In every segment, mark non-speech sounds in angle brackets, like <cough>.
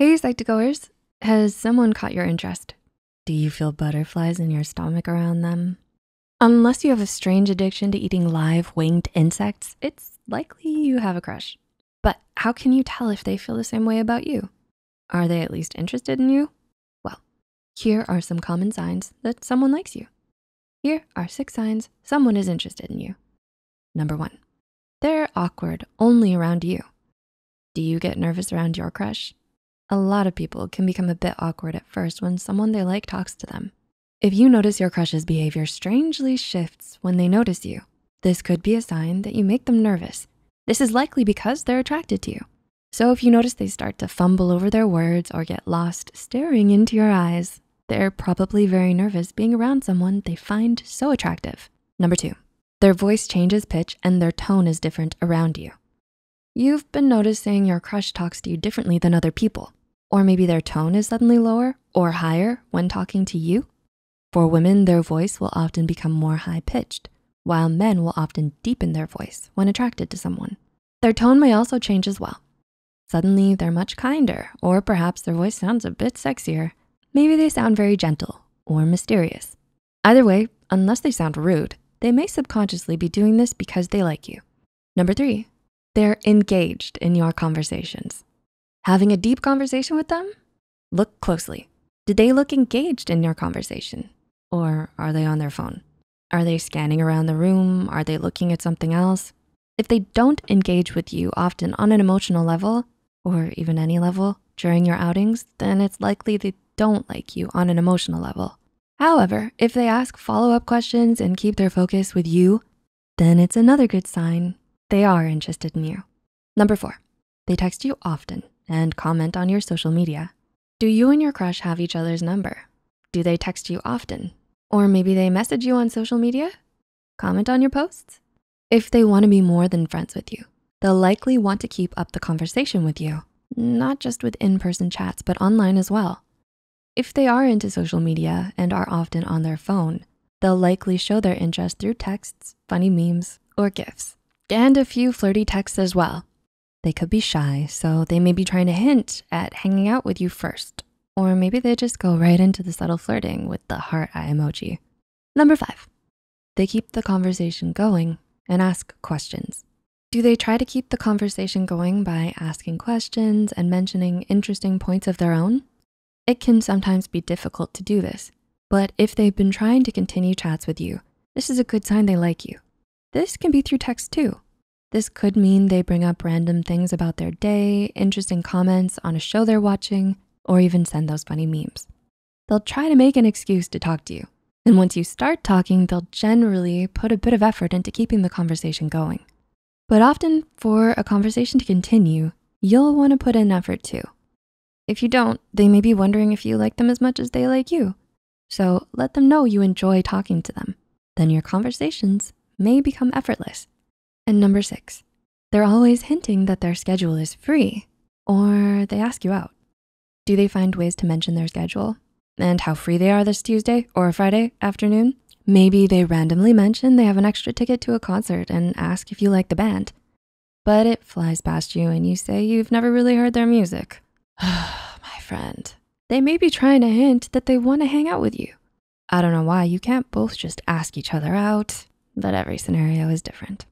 Hey, Psych2Goers, has someone caught your interest? Do you feel butterflies in your stomach around them? Unless you have a strange addiction to eating live winged insects, it's likely you have a crush. But how can you tell if they feel the same way about you? Are they at least interested in you? Well, here are some common signs that someone likes you. Here are six signs someone is interested in you. Number one, they're awkward only around you. Do you get nervous around your crush? A lot of people can become a bit awkward at first when someone they like talks to them. If you notice your crush's behavior strangely shifts when they notice you, this could be a sign that you make them nervous. This is likely because they're attracted to you. So if you notice they start to fumble over their words or get lost staring into your eyes, they're probably very nervous being around someone they find so attractive. Number two, their voice changes pitch and their tone is different around you. You've been noticing your crush talks to you differently than other people. Or maybe their tone is suddenly lower or higher when talking to you. For women, their voice will often become more high pitched, while men will often deepen their voice when attracted to someone. Their tone may also change as well. Suddenly they're much kinder, or perhaps their voice sounds a bit sexier. Maybe they sound very gentle or mysterious. Either way, unless they sound rude, they may subconsciously be doing this because they like you. Number three, they're engaged in your conversations. Having a deep conversation with them? Look closely. Did they look engaged in your conversation? Or are they on their phone? Are they scanning around the room? Are they looking at something else? If they don't engage with you often on an emotional level, or even any level during your outings, then it's likely they don't like you on an emotional level. However, if they ask follow-up questions and keep their focus with you, then it's another good sign they are interested in you. Number four, they text you often and comment on your social media. Do you and your crush have each other's number? Do they text you often? Or maybe they message you on social media? Comment on your posts? If they wanna be more than friends with you, they'll likely want to keep up the conversation with you, not just with in-person chats, but online as well. If they are into social media and are often on their phone, they'll likely show their interest through texts, funny memes, or GIFs, and a few flirty texts as well. They could be shy, so they may be trying to hint at hanging out with you first. Or maybe they just go right into the subtle flirting with the heart eye emoji. Number five, they keep the conversation going and ask questions. Do they try to keep the conversation going by asking questions and mentioning interesting points of their own? It can sometimes be difficult to do this, but if they've been trying to continue chats with you, this is a good sign they like you. This can be through text too. This could mean they bring up random things about their day, interesting comments on a show they're watching, or even send those funny memes. They'll try to make an excuse to talk to you. And once you start talking, they'll generally put a bit of effort into keeping the conversation going. But often for a conversation to continue, you'll wanna put in effort too. If you don't, they may be wondering if you like them as much as they like you. So let them know you enjoy talking to them. Then your conversations may become effortless and number six, they're always hinting that their schedule is free or they ask you out. Do they find ways to mention their schedule and how free they are this Tuesday or Friday afternoon? Maybe they randomly mention they have an extra ticket to a concert and ask if you like the band, but it flies past you and you say you've never really heard their music. <sighs> My friend, they may be trying to hint that they wanna hang out with you. I don't know why you can't both just ask each other out, but every scenario is different.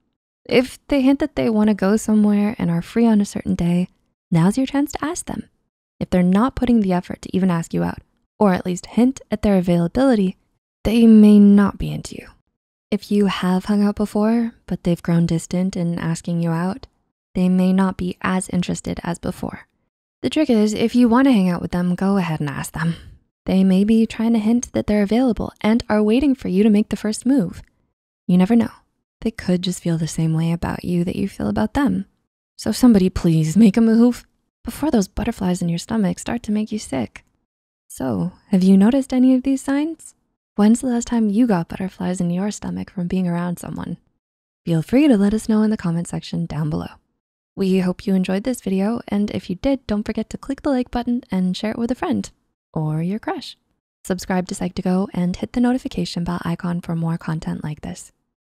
If they hint that they wanna go somewhere and are free on a certain day, now's your chance to ask them. If they're not putting the effort to even ask you out, or at least hint at their availability, they may not be into you. If you have hung out before, but they've grown distant in asking you out, they may not be as interested as before. The trick is, if you wanna hang out with them, go ahead and ask them. They may be trying to hint that they're available and are waiting for you to make the first move. You never know. They could just feel the same way about you that you feel about them. So somebody please make a move before those butterflies in your stomach start to make you sick. So have you noticed any of these signs? When's the last time you got butterflies in your stomach from being around someone? Feel free to let us know in the comment section down below. We hope you enjoyed this video, and if you did, don't forget to click the like button and share it with a friend or your crush. Subscribe to Psych2Go and hit the notification bell icon for more content like this.